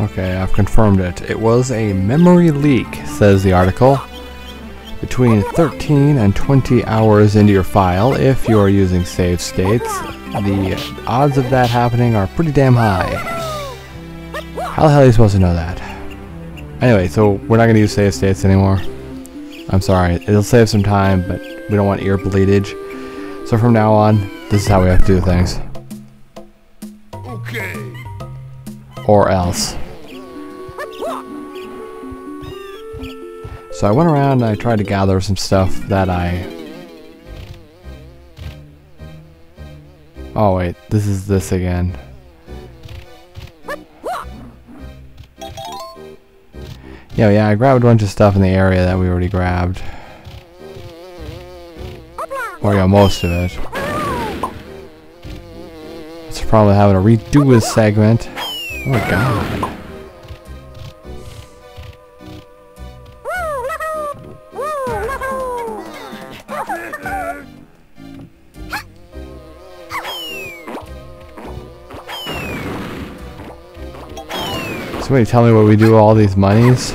Okay, I've confirmed it. It was a memory leak, says the article. Between 13 and 20 hours into your file, if you are using save states, the odds of that happening are pretty damn high. How the hell are you supposed to know that? Anyway, so we're not going to use save states anymore. I'm sorry, it'll save some time, but we don't want ear bleedage. So from now on, this is how we have to do things. Okay. Or else. So I went around and I tried to gather some stuff that I... Oh wait, this is this again. Yeah, yeah, I grabbed a bunch of stuff in the area that we already grabbed. Or yeah, most of it. It's probably having to redo this segment. Oh my god. Somebody tell me what we do with all these monies.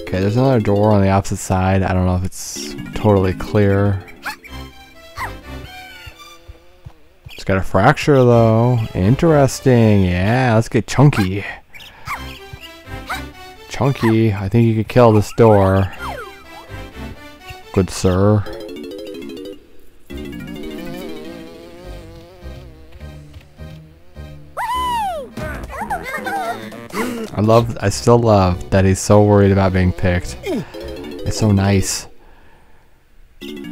Okay, there's another door on the opposite side. I don't know if it's totally clear. It's got a fracture though. Interesting. Yeah, let's get chunky. Chunky, I think you could kill this door. Good sir. I love, I still love that he's so worried about being picked. It's so nice. He's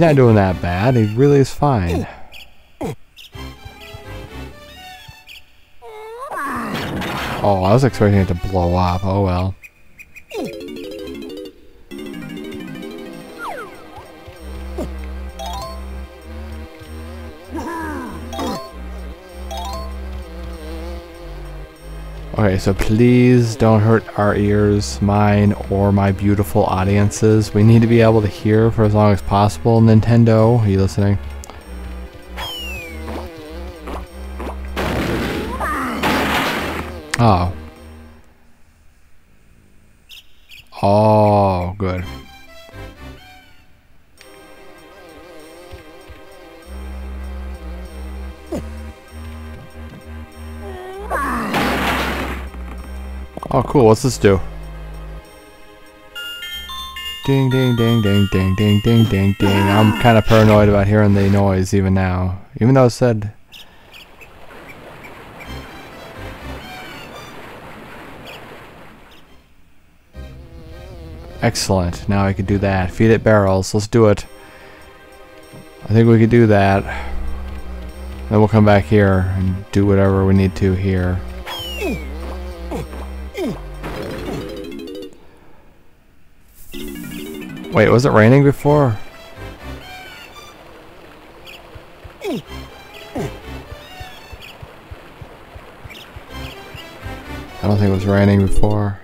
not doing that bad, he really is fine. Oh, I was expecting it to blow up, oh well. Okay, so please don't hurt our ears, mine, or my beautiful audiences. We need to be able to hear for as long as possible. Nintendo, are you listening? Oh. Oh, good. Oh, cool. What's this do? Ding, ding, ding, ding, ding, ding, ding, ding, ding. I'm kind of paranoid about hearing the noise even now. Even though it said... Excellent. Now I can do that. Feed it barrels. Let's do it. I think we could do that. Then we'll come back here and do whatever we need to here. Wait, was it raining before? I don't think it was raining before.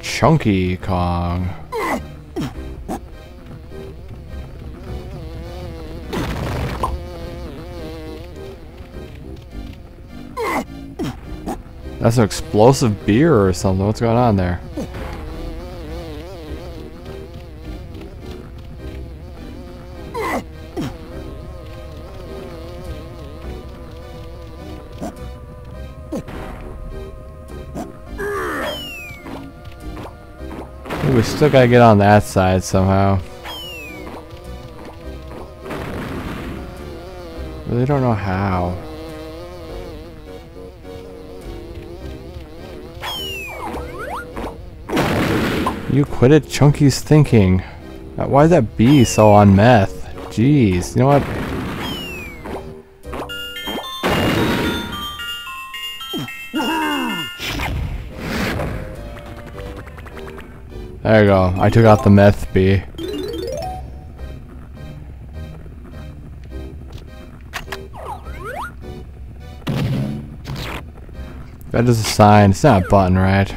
Chunky Kong. That's an explosive beer or something. What's going on there? Still gotta get on that side somehow. Really don't know how. You quit it, Chunky's thinking. Why is that bee so on meth? Jeez, you know what? There you go. I took out the meth bee. That is a sign. It's not a button, right?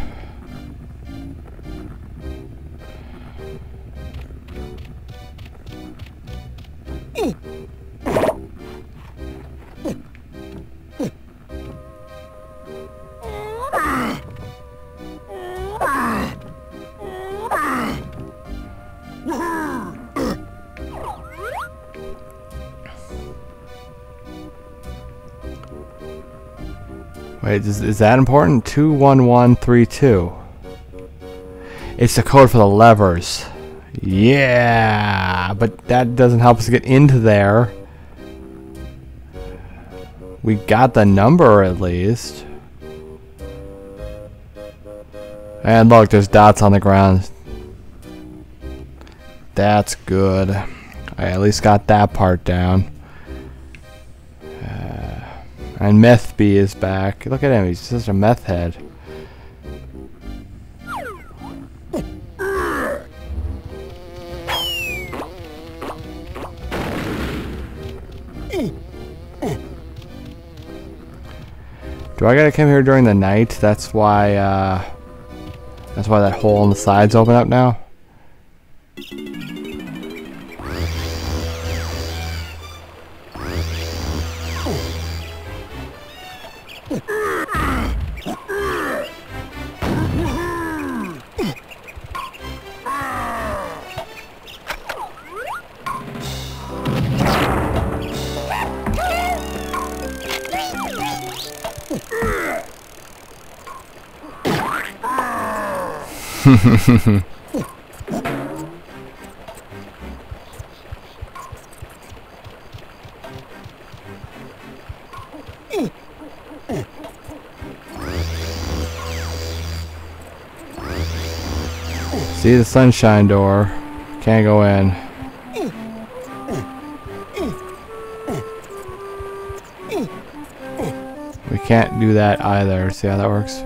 Is, that important? 21132. It's the code for the levers. Yeah, but that doesn't help us get into there. We got the number at least. And look, there's dots on the ground. That's good. I at least got that part down. And Methby is back. Look at him, he's just a meth head. Do I gotta come here during the night? That's why, uh... That's why that hole in the sides open up now? See the sunshine door. Can't go in. We can't do that either. See how that works?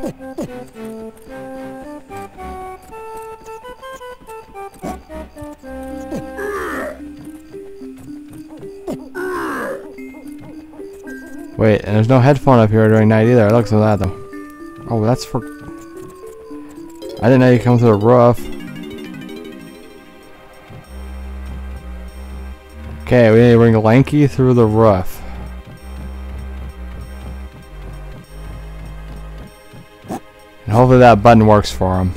Wait, and there's no headphone up here during night either. Look at that though. Oh, that's for... I didn't know you come through the roof. Okay, we need to bring Lanky through the roof. And hopefully that button works for him.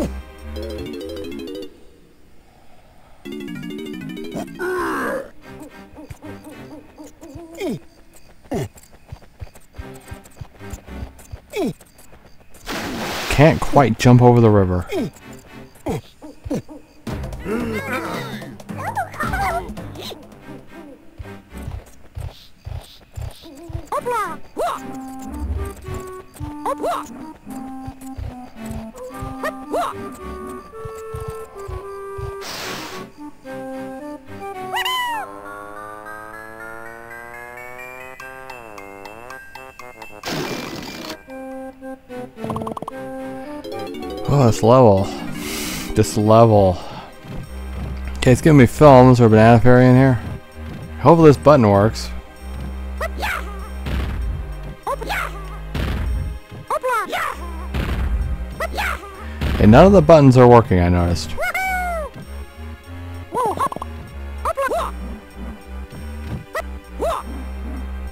Can't quite jump over the river. Hmm. This level. Okay, it's giving me films or banana fairy in here. Hopefully this button works. And none of the buttons are working, I noticed.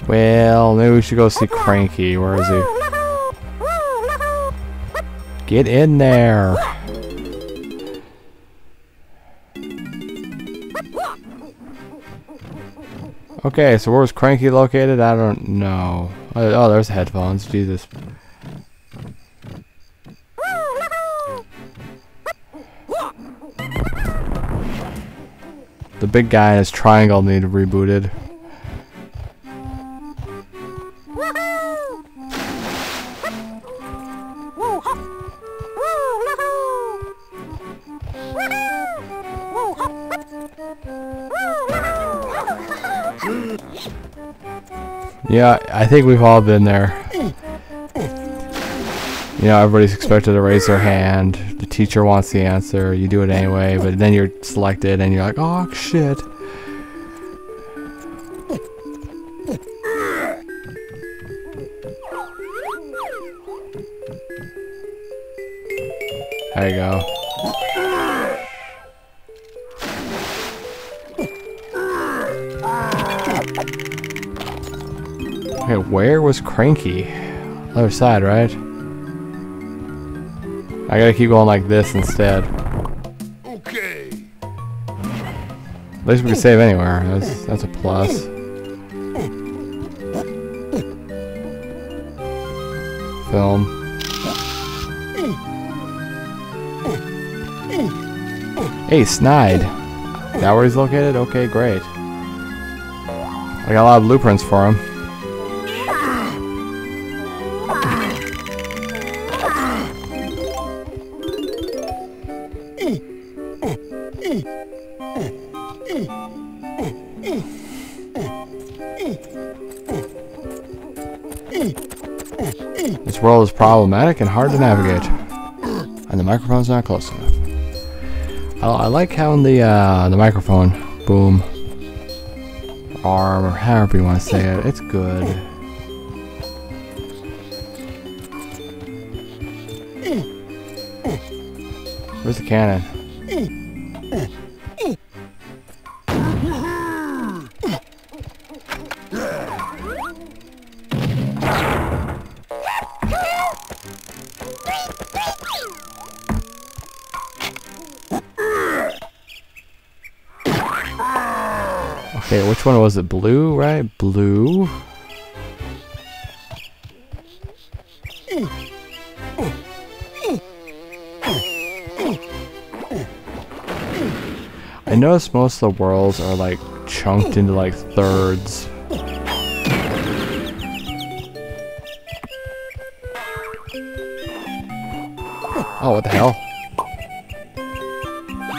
Well, maybe we should go see Cranky. Where is he? Get in there. Okay, so where's Cranky located? I don't know. Oh, oh there's headphones. Jesus. The big guy in his triangle need rebooted. Yeah, I think we've all been there. You know, everybody's expected to raise their hand. The teacher wants the answer. You do it anyway, but then you're selected and you're like, oh, shit. There you go. Okay, where was Cranky? Other side, right? I gotta keep going like this instead. Okay. At least we can save anywhere. That's that's a plus. film. Hey, Snide. Is that where he's located? Okay, great. I got a lot of blueprints for him. Is problematic and hard to navigate. And the microphone's not close enough. I, I like having the uh, the microphone boom arm or however you want to say it. It's good. Where's the cannon? Okay, which one was it? Blue, right? Blue. I notice most of the worlds are like chunked into like thirds. Oh, what the hell?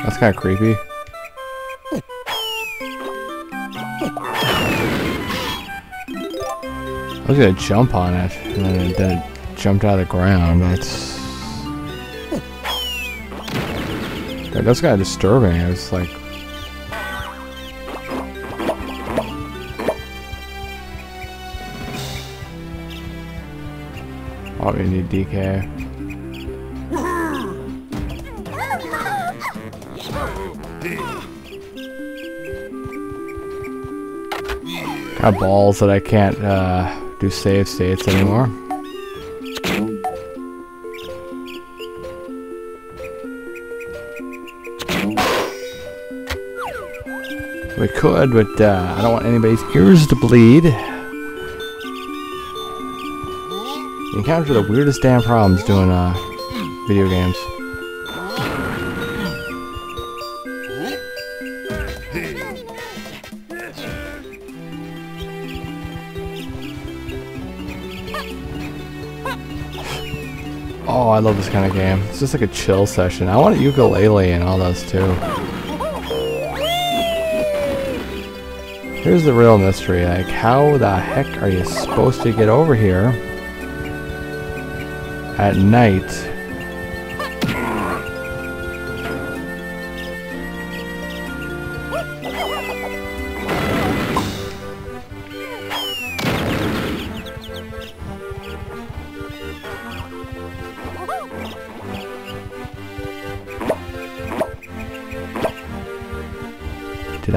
That's kind of creepy. Was gonna jump on it, and then it, then it jumped out of the ground. That's that, that's kind of disturbing. It was like. Oh, we need DK. Got balls that I can't uh, do save states anymore. We could, but uh, I don't want anybody's ears to bleed. You encounter the weirdest damn problems doing uh, video games. Oh, I love this kind of game. It's just like a chill session. I want a ukulele and all those too. Here's the real mystery. Like, how the heck are you supposed to get over here at night?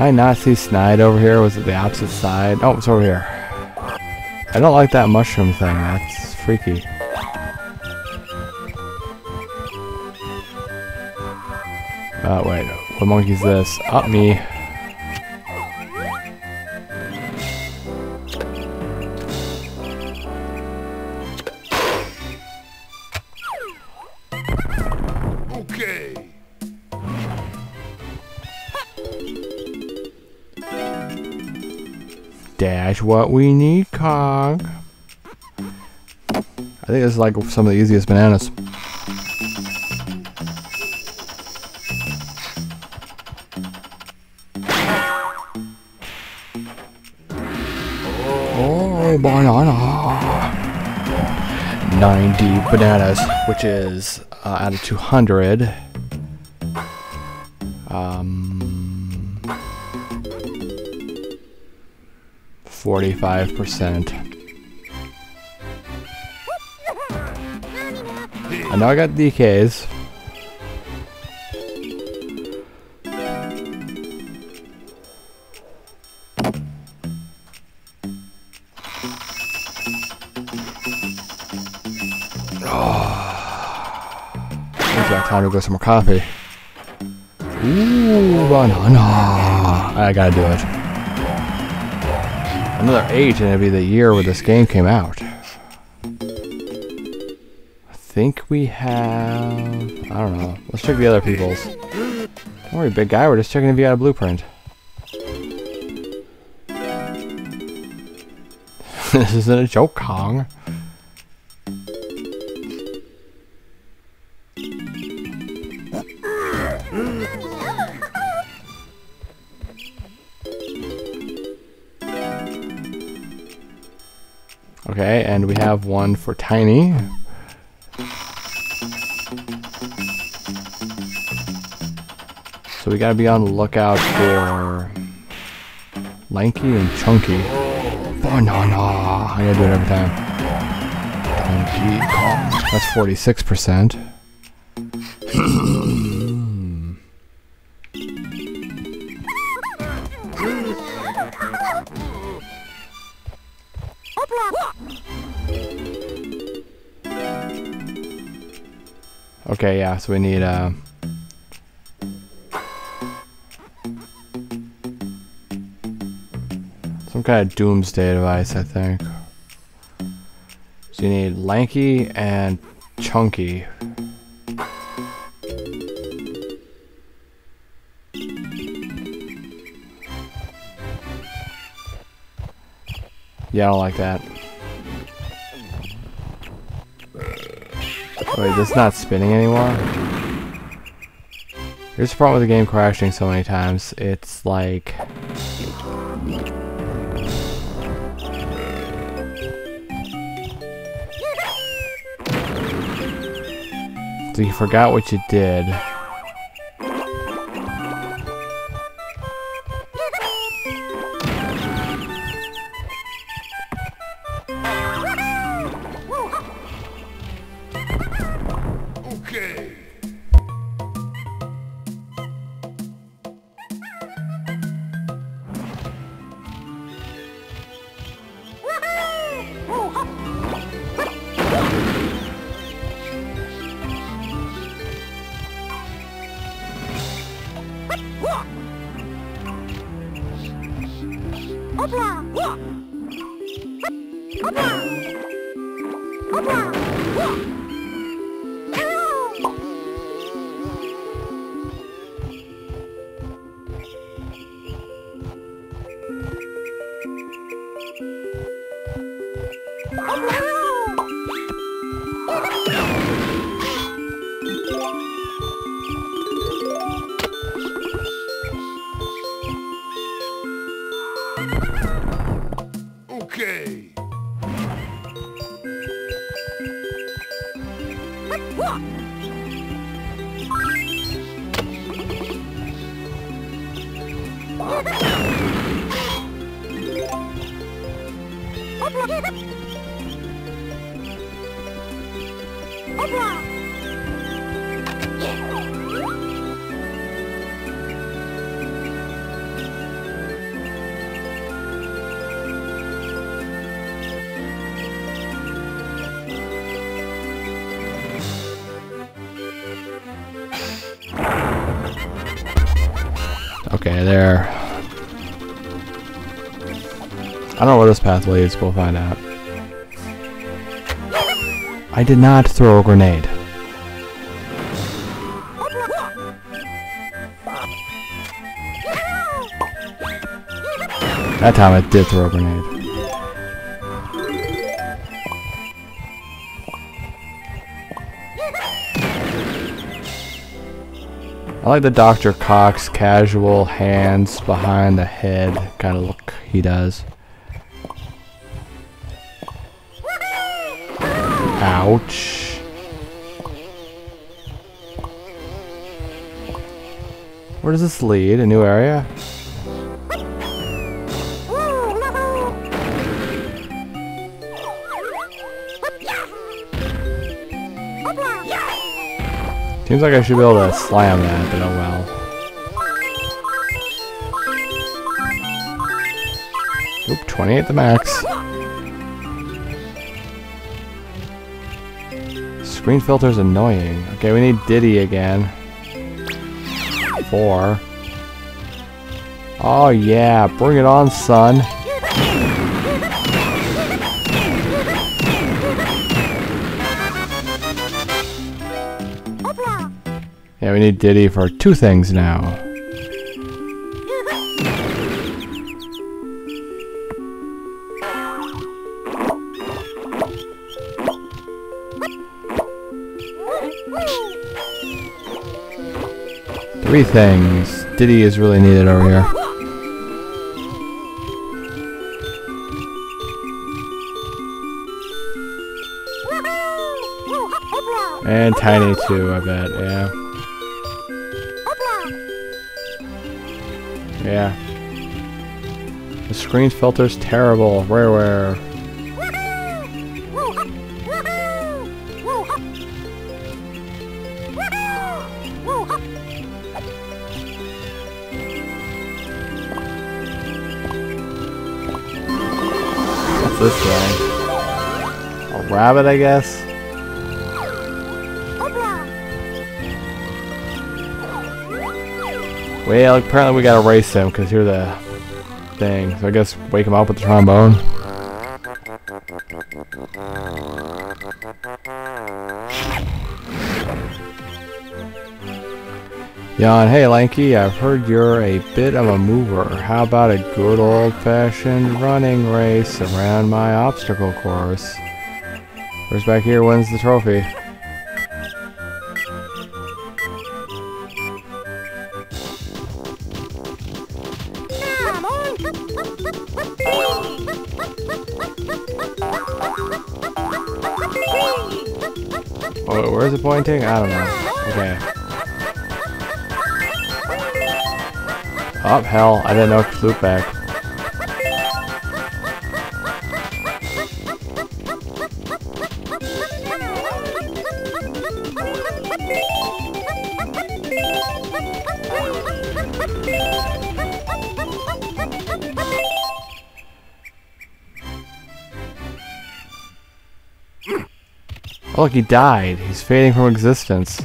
I not see Snide over here? Was it the opposite side? Oh, it's over here. I don't like that mushroom thing. That's freaky. Uh, wait. What monkey's this? Up me. Dash what we need, Cog. I think this is like some of the easiest bananas. Oh, banana. 90 bananas, which is uh, out of 200. Um, 45%. I know I got DKs. Ah. It's time to go some more coffee. Ooh, banana. I gotta do it. Another eight, and it'd be the year where this game came out. I think we have... I don't know. Let's check the other people's. Don't worry, big guy. We're just checking if you got a blueprint. this isn't a joke, Kong. Okay, and we have one for Tiny. So we gotta be on the lookout for Lanky and Chunky. Banana! I gotta do it every time. Donkey Kong. That's 46%. Yeah, so we need uh some kind of doomsday device, I think. So you need lanky and chunky. Yeah, I don't like that. Wait, this not spinning anymore? Here's the problem with the game crashing so many times. It's like... So you forgot what you did. Okay, there. I don't know where this path leads, we'll find out. I did not throw a grenade. That time I did throw a grenade. I like the Dr. Cox casual hands behind the head kind of look he does. Ouch. Where does this lead? A new area? Seems like I should be able to slam that, but oh well. Oop, 28 the max. Green is annoying. Okay, we need Diddy again. Four. Oh yeah, bring it on, son. Yeah, we need Diddy for two things now. Things. Diddy is really needed over here. And Tiny too, I bet, yeah. Yeah. The screen filter's terrible. Rareware. I guess? Well, apparently we gotta race him because you're the thing. So I guess wake him up with the trombone. Jan, hey Lanky, I've heard you're a bit of a mover. How about a good old-fashioned running race around my obstacle course? First back here wins the trophy. Oh, where's it pointing? I don't know. Okay. Oh, hell. I didn't know it loop back. Look, he died. He's fading from existence.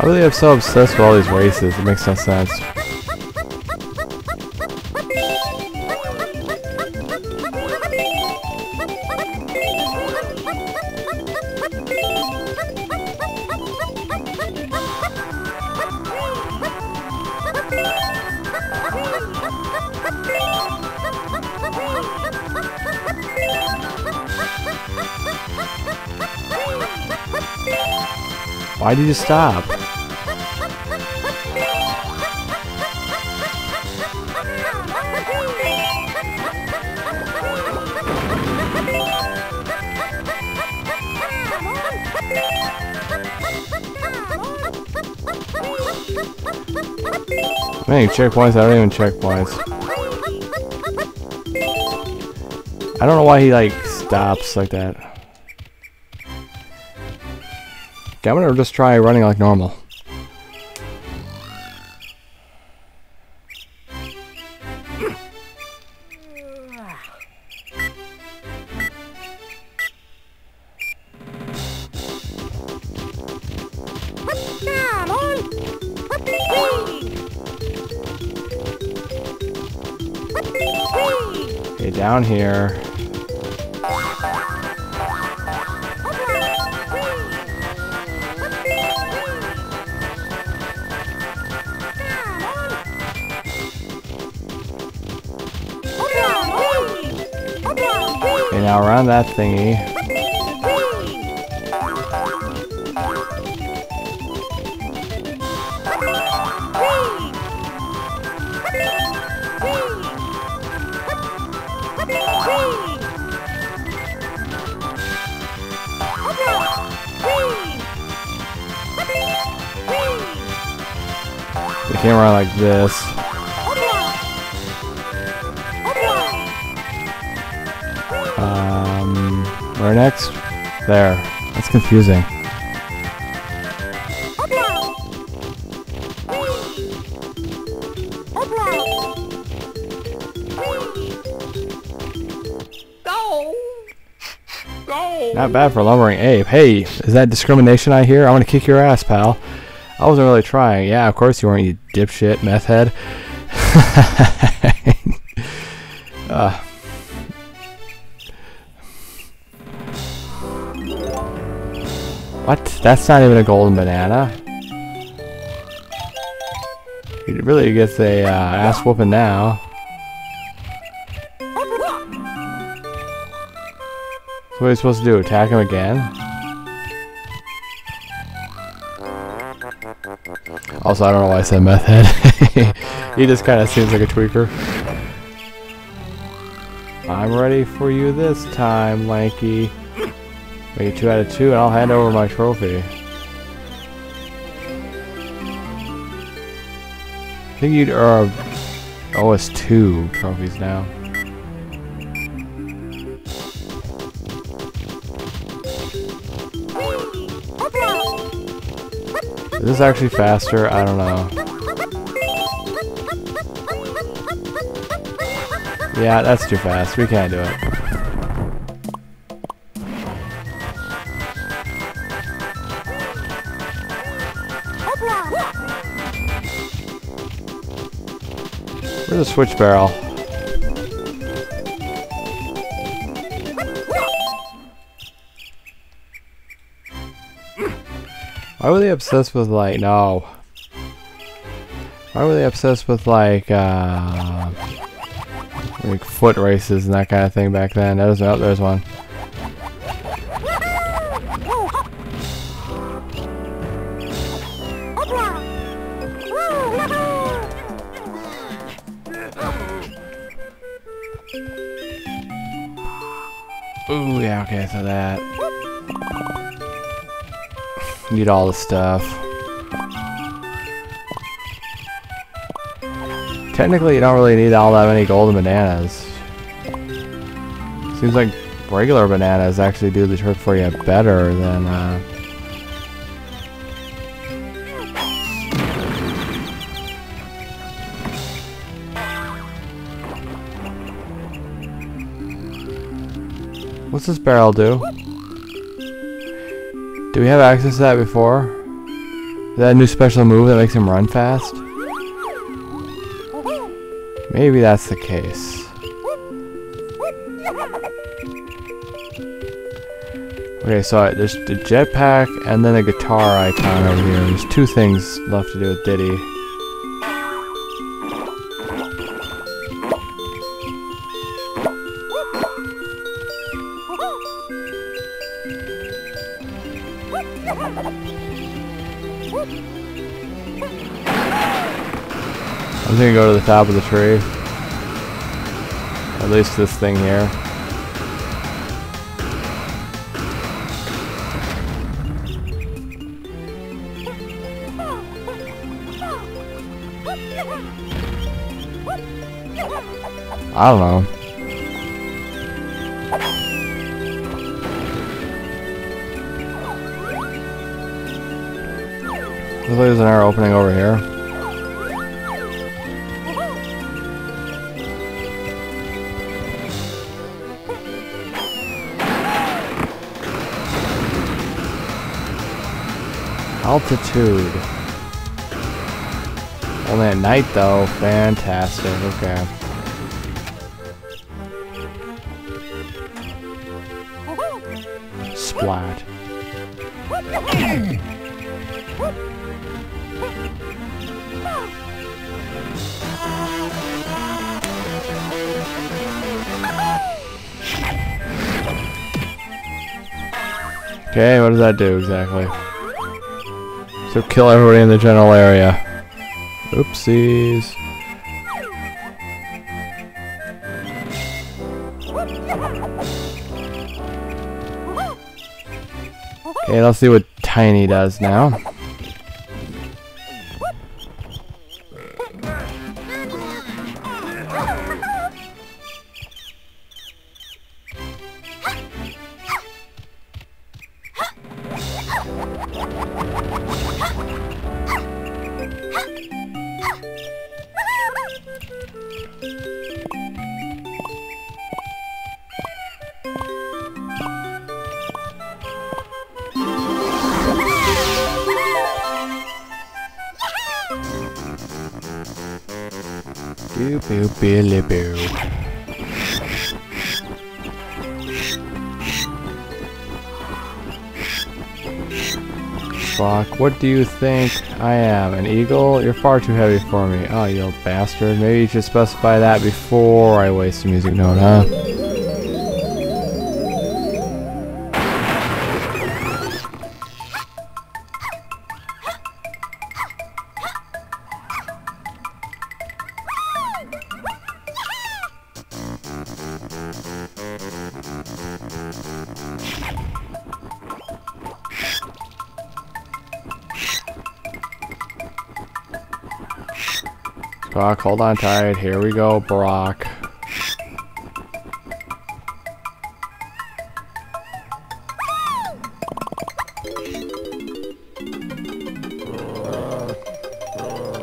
Do they have so obsessed with all these races? It makes no sense. Why did you stop? Man, checkpoints, I don't even checkpoints. I don't know why he like stops like that. Okay, I'm gonna just try running like normal. Down here. Okay, now around that thingy. like this. Um, where next? There. That's confusing. Not bad for lowering Abe. Hey, is that discrimination I hear? I want to kick your ass, pal. I wasn't really trying. Yeah, of course you weren't, you dipshit, meth head. uh. What? That's not even a golden banana. He really gets a uh, ass whooping now. So what are you supposed to do? Attack him again? Also, I don't know why I said meth head. he just kind of seems like a tweaker. I'm ready for you this time, Lanky. Make it 2 out of 2 and I'll hand over my trophy. I think you'd uh, owe us two trophies now. Is actually faster? I don't know. Yeah, that's too fast. We can't do it. Where's the switch barrel? Why were they obsessed with like no? Why were they obsessed with like uh like foot races and that kind of thing back then? There's oh, there's one. Need all the stuff. Technically, you don't really need all that many golden bananas. Seems like regular bananas actually do the trick for you better than, uh... What's this barrel do? Do we have access to that before? Is that a new special move that makes him run fast? Maybe that's the case. Okay, so there's the jetpack and then a guitar icon over here. There's two things left to do with Diddy. I'm gonna go to the top of the tree. At least this thing here. I don't know. Looks like there's opening over here. Altitude. Only at night though. Fantastic. Okay. Does that do exactly? So kill everybody in the general area. Oopsies. Okay, let's see what Tiny does now. What do you think I am? An eagle? You're far too heavy for me. Oh, you little bastard. Maybe you should specify that before I waste a music note, huh? Brock, hold on tight. Here we go, Brock.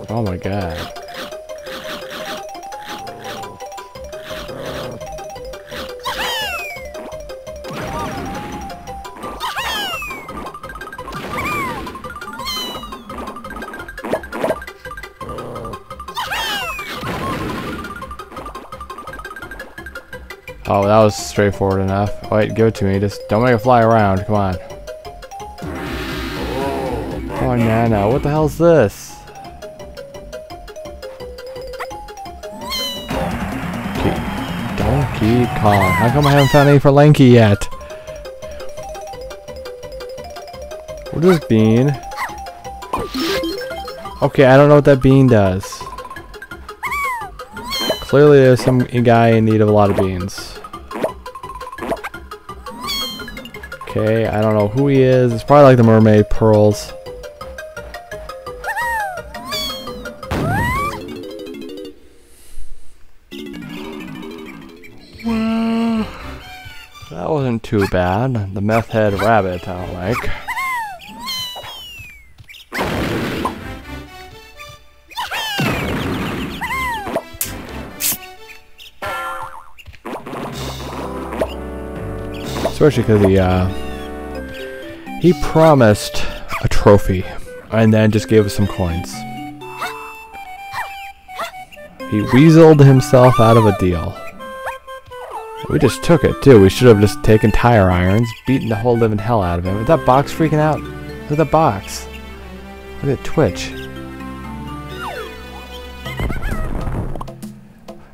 Oh my god. Oh, that was straightforward enough. Wait, give it to me. Just don't make it fly around. Come on. Oh, Nana, what the hell's this? Donkey Kong. How come I haven't found any for Lanky yet? What is bean? Okay, I don't know what that bean does. Clearly there's some guy in need of a lot of beans. Okay, I don't know who he is. It's probably like the mermaid pearls. That wasn't too bad. The meth head rabbit I like. Especially because he, uh, he promised a trophy and then just gave us some coins. He weaseled himself out of a deal. We just took it too. We should have just taken tire irons, beaten the whole living hell out of him. Is that box freaking out? Look at the box. Look at Twitch.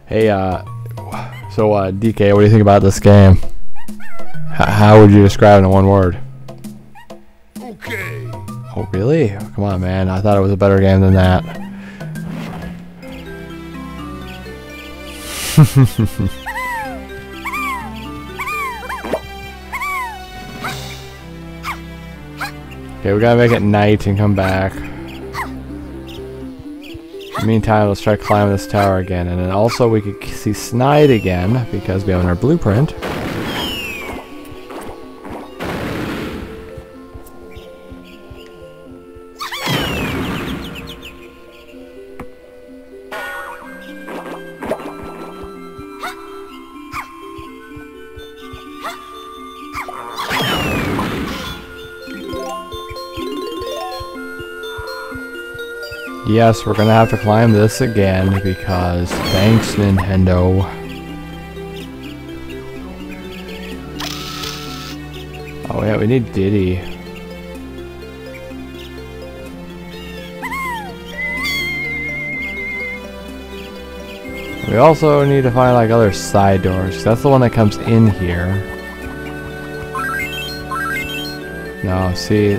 Hey, uh, so, uh, DK, what do you think about this game? H how would you describe it in one word? Oh, really? Come on, man. I thought it was a better game than that. okay, we gotta make it night and come back. Meantime, let's try climbing this tower again. And then also we could see Snide again because we have our blueprint. Yes, we're gonna have to climb this again because thanks Nintendo. Oh yeah, we need Diddy. We also need to find like other side doors. That's the one that comes in here. No, see,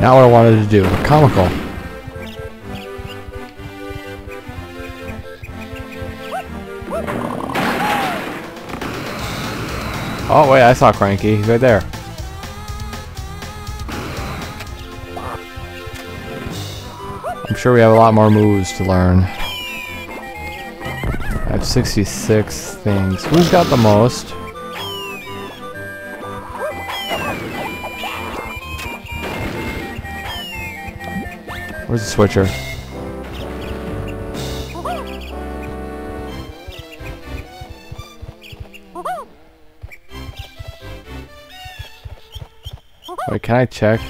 Not what I wanted to do. Comical. Oh wait, I saw Cranky. He's right there. I'm sure we have a lot more moves to learn. I have 66 things. Who's got the most? switcher. Wait, can I check?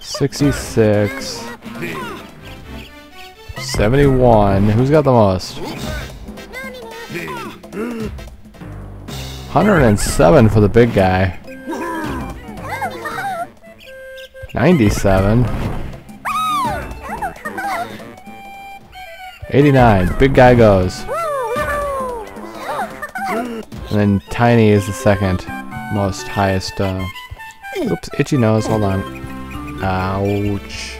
Sixty-six. 71. Who's got the most? 107 for the big guy. 97. 89. Big guy goes. And then Tiny is the second most highest. Uh, oops, itchy nose. Hold on. Ouch.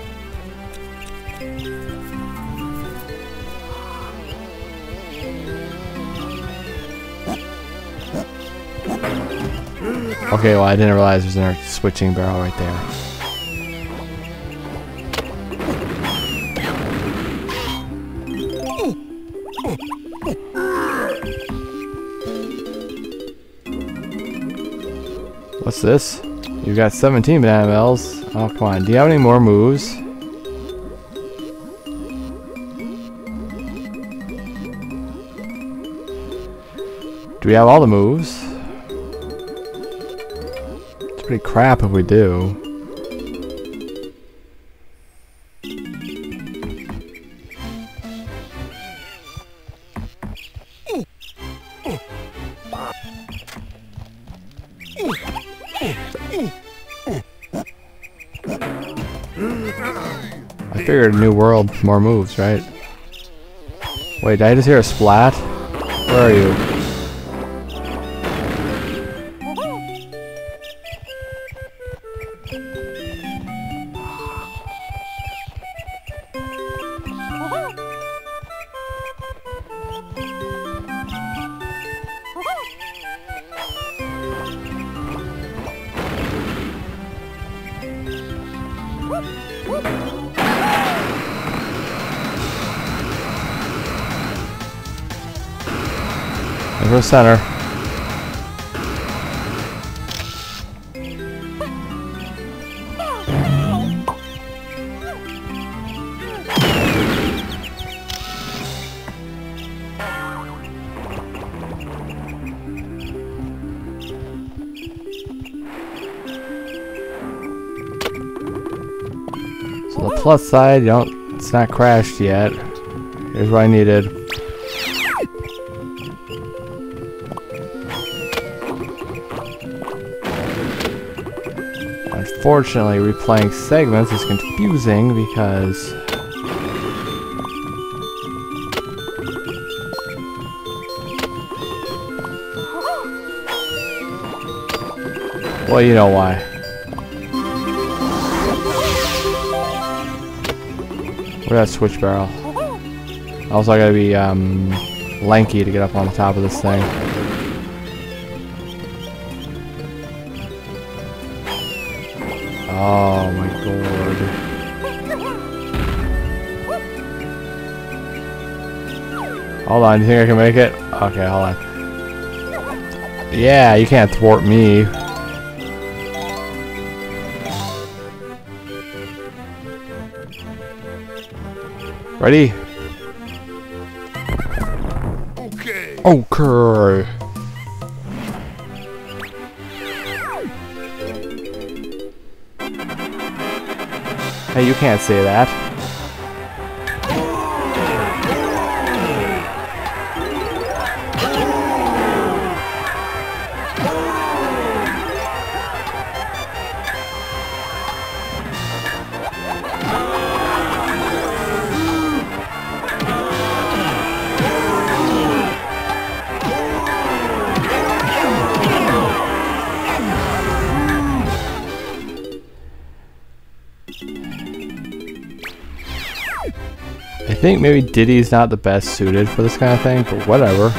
Okay, well I didn't realize there's another switching barrel right there. This? You've got 17 banana bells. Oh, come on. Do you have any more moves? Do we have all the moves? It's pretty crap if we do. Figured new world, more moves, right? Wait, did I just hear a splat? Where are you? Center. So the plus side, you don't, it's not crashed yet. Here's what I needed. Unfortunately, replaying segments is confusing because Well, you know why. Where's that switch barrel? Also, I gotta be um, lanky to get up on the top of this thing. Oh my god. Hold on, you think I can make it? Okay, hold on. Yeah, you can't thwart me. Ready? Okay. Okay. You can't say that. Think maybe Diddy's not the best suited for this kind of thing, but whatever.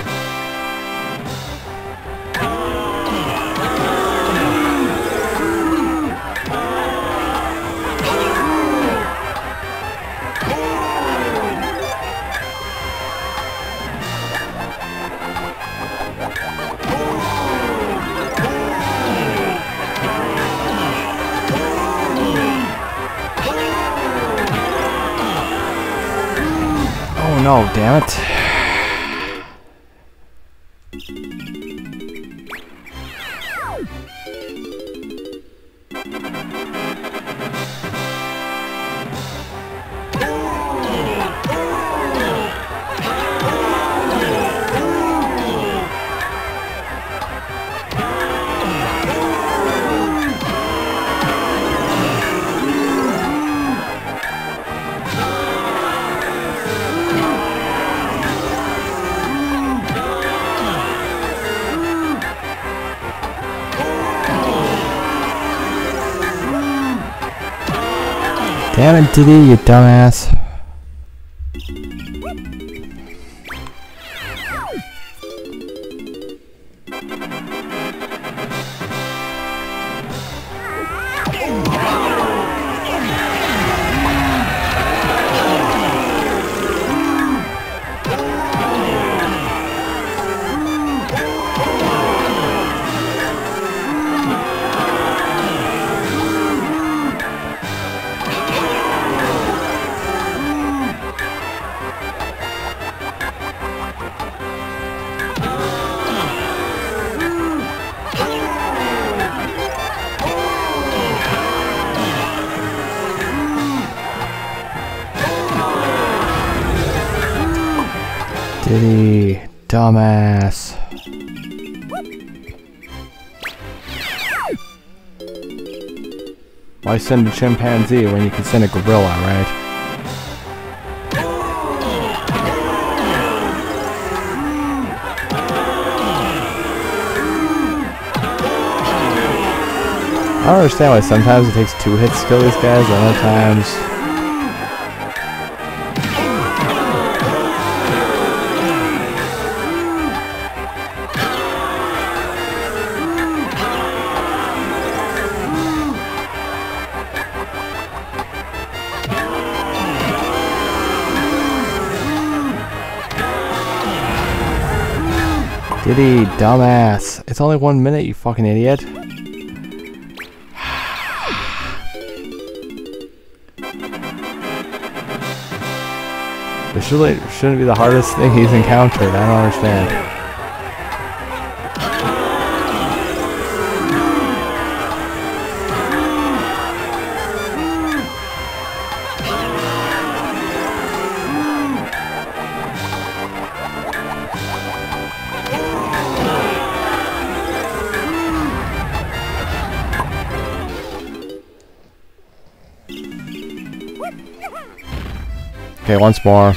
Oh Damn it, Diddy, you dumbass. Send a chimpanzee when you can send a gorilla, right? I don't understand why sometimes it takes two hits to kill these guys, and other times Diddy, dumbass. It's only one minute, you fucking idiot. This really shouldn't be the hardest thing he's encountered. I don't understand. Once more.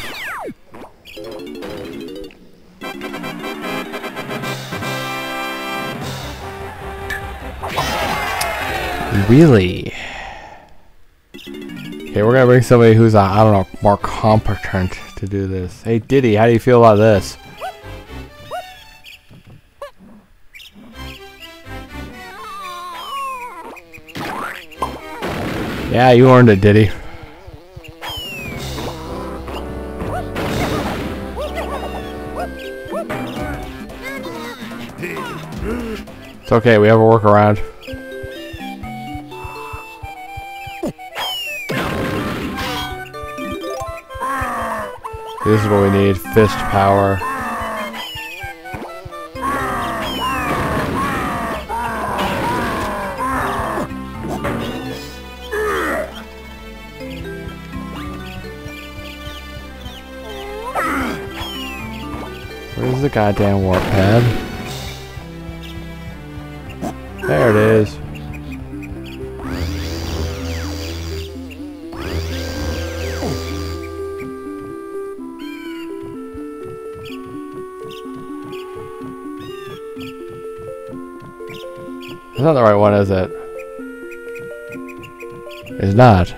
Really? Okay, we're gonna bring somebody who's, uh, I don't know, more competent to do this. Hey, Diddy, how do you feel about this? Yeah, you earned it, Diddy. It's okay, we have a workaround. This is what we need, fist power. Where's the goddamn warp pad? There it is. It's not the right one, is it? It's not.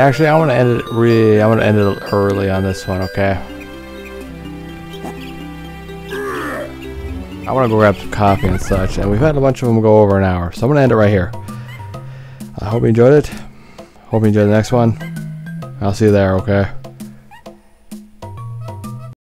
Actually, I want to end it really. I want to end it early on this one. Okay. I want to go grab some coffee and such, and we've had a bunch of them go over an hour, so I'm gonna end it right here. I hope you enjoyed it. Hope you enjoyed the next one. I'll see you there. Okay.